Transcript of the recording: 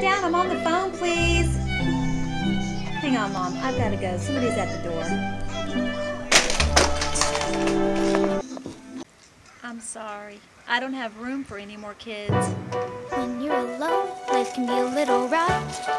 that down. I'm on the phone, please. Hang on, Mom. I've got to go. Somebody's at the door. I'm sorry. I don't have room for any more kids. When you're alone, life can be a little rough.